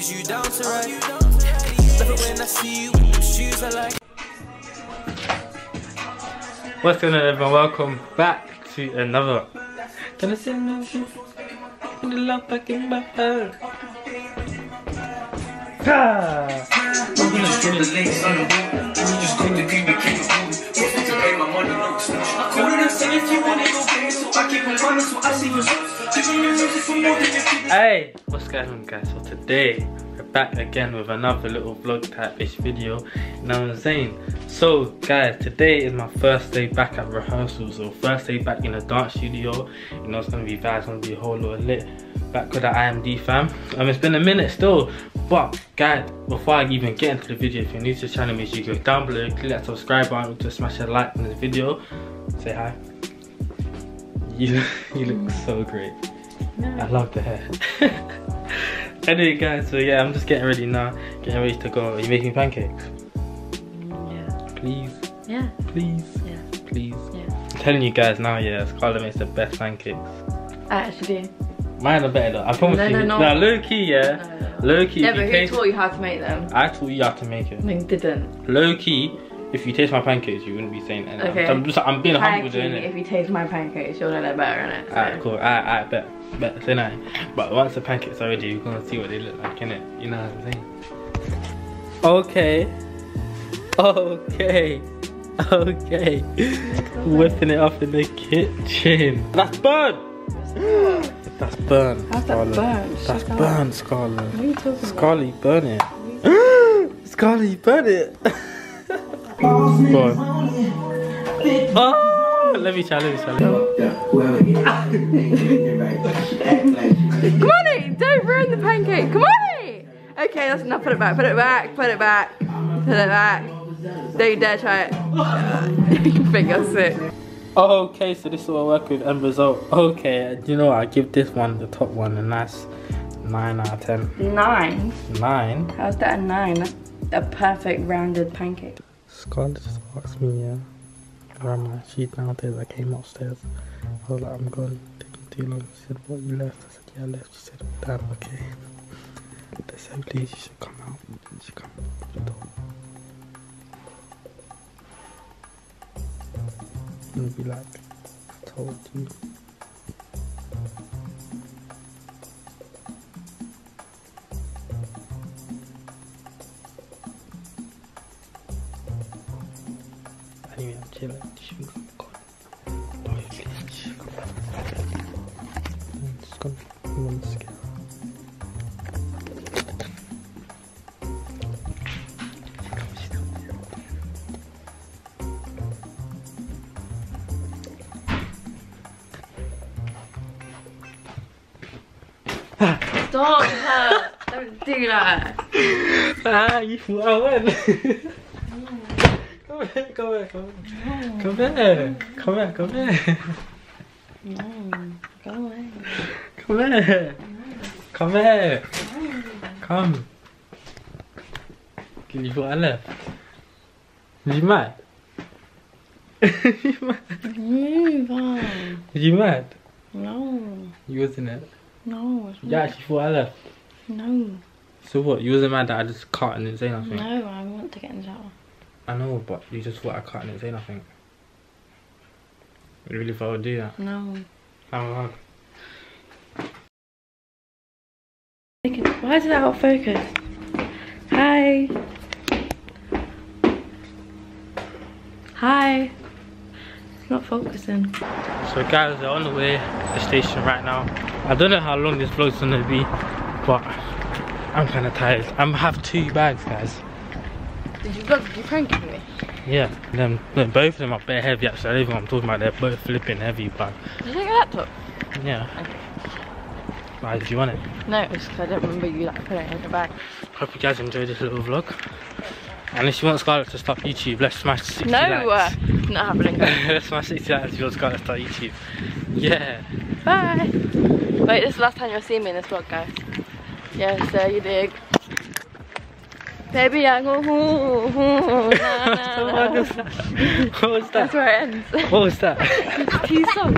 is you down to ride? Love it when I see you with them shoes I like. What's going on everyone? Welcome back to another. Gonna send no the love back in my heart. Ah! Hey, what's going on guys? So today back again with another little vlog type-ish video. You I'm saying? So guys, today is my first day back at rehearsal. So first day back in the dance studio. You know it's gonna be vibes, it's gonna be a whole lot of lit. Back with the IMD fam. Um, it's been a minute still. But guys, before I even get into the video, if you're new to the channel, make sure you go down below, click that subscribe button, to smash a like on this video. Say hi. You, you look so great. I love the hair. anyway guys, so yeah, I'm just getting ready now. Getting ready to go. Are you making pancakes? Yeah. Please, Yeah. please, Yeah. please. Yeah. I'm telling you guys now, yeah, Scarlett makes the best pancakes. I actually do. Mine are better though. I promise No, you. no, no. Nah, low key, yeah. No, no, no. Low key. Yeah, but you who taste, taught you how to make them? I taught you how to make it. No, you didn't. Low key, if you taste my pancakes, you wouldn't be saying anything. Okay. I'm, just, I'm being humble, Frankly, innit? if you taste my pancakes, you'll know they're better in it. So. Alright, cool. Alright, alright, bet. Bet, say that. But once the pancakes are ready, you're gonna see what they look like, innit? You know what I'm saying? Okay. Okay. Okay. Whipping it up in the kitchen. That's burnt! That's burnt. How's that Scarlett. burnt? That's Shut up. burnt, Scarlett. What are you talking about? Scarlett, you burn it. Scarlett, you burn it. Go on. Oh, let me try, let me try. Let me. Come on, Nate, don't ruin the pancake. Come on, Nate. Okay, that's enough. Put it back. Put it back. Put it back. Put it back. Don't you dare try it. you think you're sick. Okay, so this is what I work with end result. Okay, uh, you know what? I give this one, the top one, a nice 9 out of 10. Nine. 9? How's that a nine? That's a perfect rounded pancake. Scarlett just asked me, yeah, where am I? She's downstairs, I came upstairs. I was like, I'm gone, taking too long. She said, what, you left? I said, yeah, I left. She said, damn, okay. They said, please, you should come out. You should come out the door. Be like, told you. Stop her. Don't do that. Ah, you win. come here, come here, come here. Come here, come here, come here. No, go away. Come here. Come here. Come. You thought I left? You mad? you mad? Move on. You mad? No, You wasn't it? No, it's You actually thought I left. no, So what? You wasn't mad that I just cut and didn't say nothing? no. I want to get in the shower. I know, but you just thought I cut and didn't say nothing. You really thought I would do that? No. A hug. Why is it out of focus? Hi. Hi. It's not focusing. So guys, we're on the way to the station right now. I don't know how long this vlog's gonna be, but I'm kind of tired. I'm have two bags, guys. Did you vlog? Did you prank me? Yeah, them, look, both of them are bare heavy actually. I don't even know what I'm talking about. They're both flipping heavy, but Did you take your laptop? yeah. Why did you want it? No, it's because I don't remember you like putting it in the bag. Hope you guys enjoyed this little vlog. And if you want Scarlett to stop YouTube, let's smash 60 No, likes. uh, not happening. let's smash 60 likes if you want Scarlett to start YouTube. Yeah. Bye. Wait, this is the last time you'll see me in this vlog, guys. Yes, there you dig. Baby, I go hoo, hoo, na, na, what was that? That's where it ends. What was that? T song.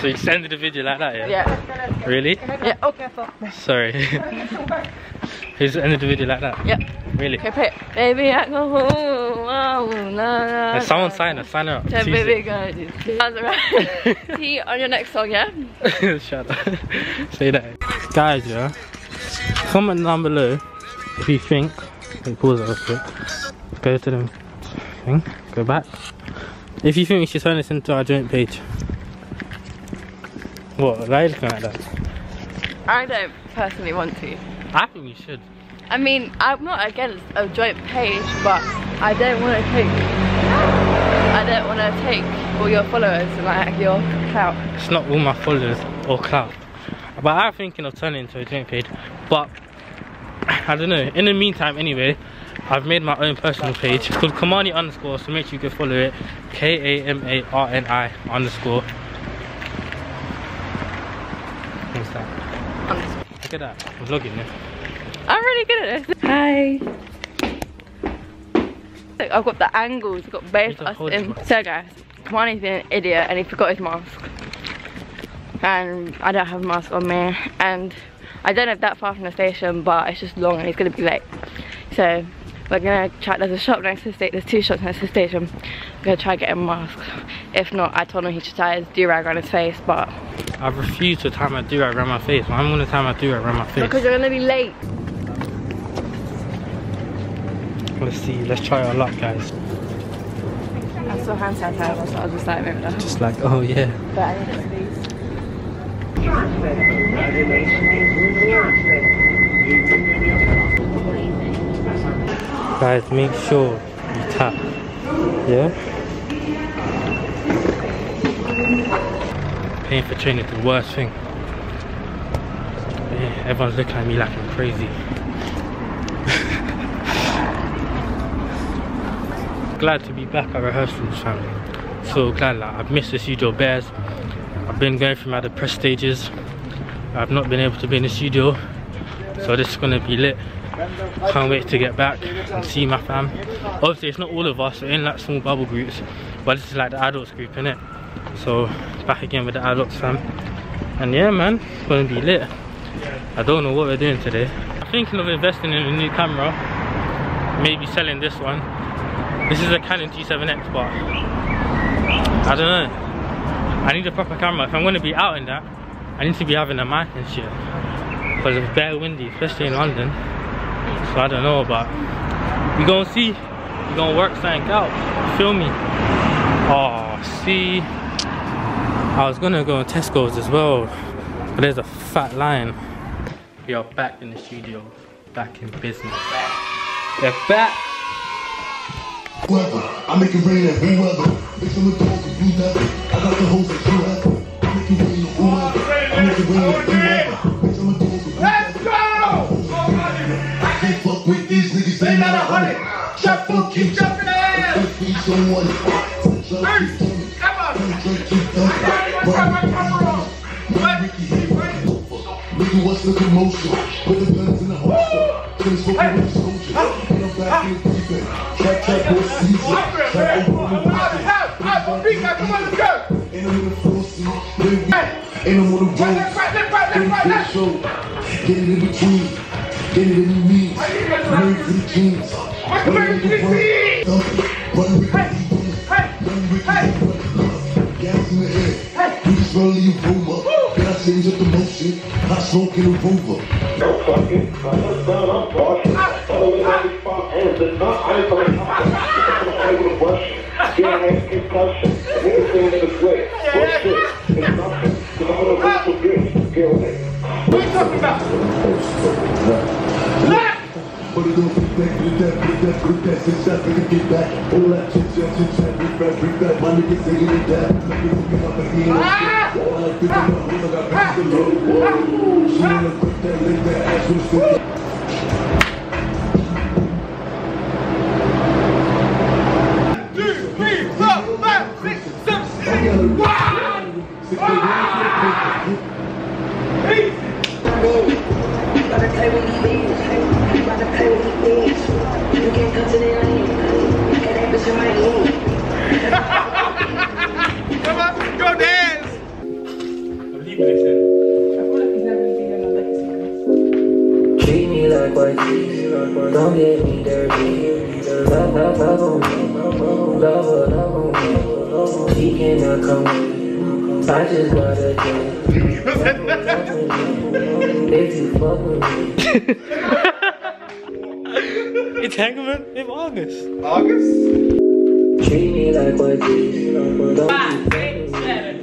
So you ended the video like that, yeah? Yeah. Really? Yeah. Okay. Sorry. you just ended the video like that? Yeah. Really? Okay, play it. Baby, I go hoo, hoo, na, na. Uh, someone sign her, sign up. She's baby. That's right. T on your next song, yeah. Shut up. Say that. Guys, yeah. Comment down below if you think. Wait, pause it real quick. Go to the thing. Go back. If you think we should turn this into our joint page. What? Why are you looking like that? I don't personally want to. I think you should. I mean, I'm not against a joint page, but I don't want to take. I don't want to take all your followers and like your clout. It's not all my followers or clout. But I'm thinking of turning into a joint page. But I don't know. In the meantime, anyway, I've made my own personal page called Kamarni underscore. So make sure you can follow it. K A M A R N I underscore. What's that? Look at that. I'm vlogging now. I'm really good at this. Hi. Look, I've got the angles, I've got both us in. So guys, Kamarni's been an idiot and he forgot his mask. And I don't have a mask on me. And I don't live that far from the station, but it's just long and he's gonna be late. So we're gonna try, there's a shop next to the station, there's two shops next to the station. I'm gonna try and get a mask. If not, I told him he should tie his do-rag on his face, but I refuse to tie my do-rag around my face. I'm gonna tie my do-rag around my face. because you're gonna be late. Let's see. Let's try our luck, guys. I saw hand sanitizer, so I was just like, maybe that's Just like, oh yeah. But I need. Guys, make sure you tap. Yeah? Paying for training is the worst thing. Yeah, everyone's looking at me like I'm crazy. glad to be back at rehearsals, fam. So glad, like, I've missed the studio bears. I've been going through my depressed stages. I've not been able to be in the studio. So this is gonna be lit. Can't wait to get back and see my fam. Obviously, it's not all of us, we're in like small bubble groups, but this is like the adults group, innit? So, back again with the adults fam. And yeah, man, it's gonna be lit. I don't know what we're doing today. I'm thinking of investing in a new camera, maybe selling this one. This is a Canon G7X, but I don't know. I need a proper camera. If I'm gonna be out in that, I need to be having a mic and shit. Because it's very windy, especially in London. So I don't know, but we gonna see. We gonna work something out. Feel me? Oh, see. I was gonna go on Tesco's as well, but there's a fat line. We are back in the studio, back in business. We're back. Whoever, I make it rain at whoever. Make some of those who do that. I got the that you have. I make it rain at whoever. I make it rain at whoever. Make some of those who do that. I can't fuck with these niggas, they not a hundred. Fuck, keep jumping ass. If we someone, come on. Nigga, what's the commotion? Put the guns in the holster. Fucking with the soldier. And I'm back in the deep end. Trap, trap, boy, season. Trap, open the weekend. And I'm in the floor seat. And I'm on the road. Ready for the show. Get it in between. Get it in the knees. Made for the jeans. Run with the We just run leave room up. Then I change up the motion. I smoke in a rover. No fucking, I understand I'm partial. All the way down to five hands, but not, I ain't coming up. I'm gonna play with a brush. Yeah, I have concussion. Put it back. All that chit chat, chit chat, my niggas looking up and. All I think about, I got. Whoa. She wanna that, lick that ass the stick. Me like white don't get me dirty. Love, love, love on me, love, love, love on me. She cannot come with me. I just gotta If you fuck with me, Entanglement August. August? treat me like white teeth. Don't be seven,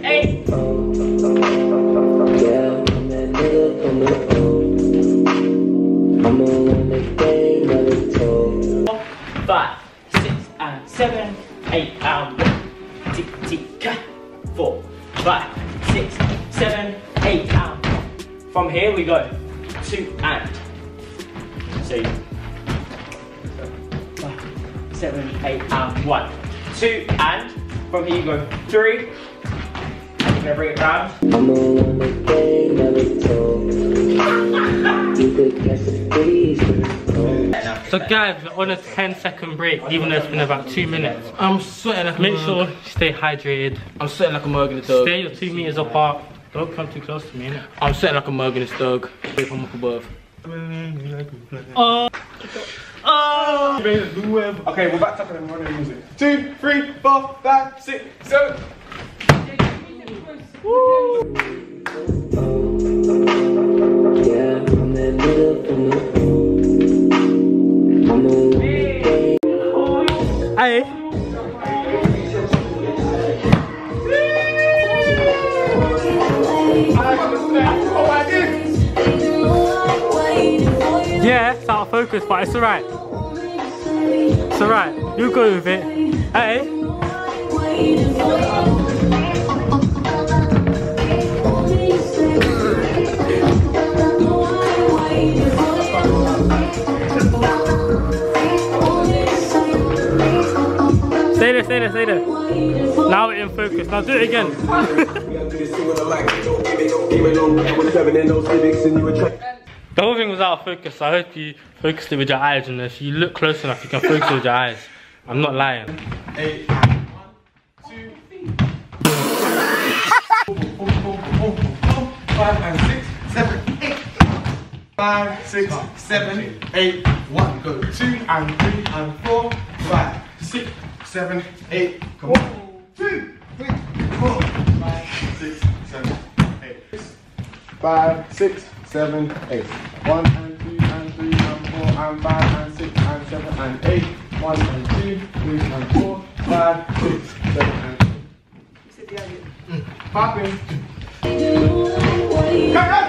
and seven, eight, and one. Tick, tick. Four, five, six, seven, eight, and one. From here we go two and. So five, seven, eight, and one. Two and. From here you go three. You're gonna bring it round. I'm the never told. You could catch the So guys, we're on a 10 second break, even though it's been about two minutes. I'm sweating like a Make sure you stay hydrated. I'm sweating like a mug in the dog. Stay your two meters apart. Don't come too close to me, innit? I'm sweating like a mug in this dog. Wait from up above. Oh. Oh. Okay, we're back to and running music. Two, three, four, five, six, seven. Yeah, it's focus, but it's alright. It's alright. You go with it. Hey. Stay there, stay there, stay there. Now we're in focus. Now do it again. The whole thing was out of focus. I hope you focused it with your eyes, and if you look close enough, you can focus it with your eyes. I'm not lying. Eight. One, two, boom, boom. Five and six, seven, eight. Five, six, seven, eight. One, go. Two and three and four, five, six, seven, eight. Come on. Two, three, four, five, six, seven, eight. Five, six, seven, eight. One and two and three and four and five and six and seven and eight. One and two, three and four, five, six, seven and eight. Hmm. Popping. Come on.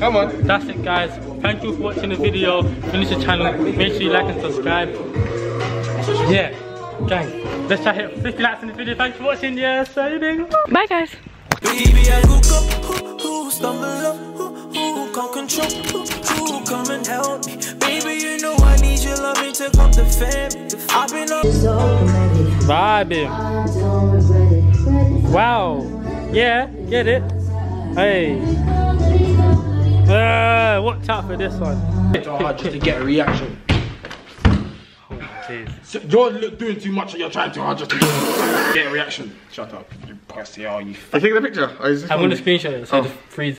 Come on. That's it, guys. Thank you for watching the video. Finish the channel. Make sure you like and subscribe. Yeah, gang. Let's try to hit 50 likes in this video. Thanks for watching. Yeah, saying. Bye guys. Baby, I woke up, who, who stumble up, who, who can't control, who, who come and help me. Baby, you know I need your loving to come defend me. I've been on. Vibing. Wow. Yeah, get it. Hey. Uh, watch out for this one. hard just to get a reaction. Jeez. So you're doing too much and you're trying too hard just to get a reaction. Shut up, you pussy, oh you Are you taking a picture? Or is this I'm on- gonna screenshot it so Oh. just freeze.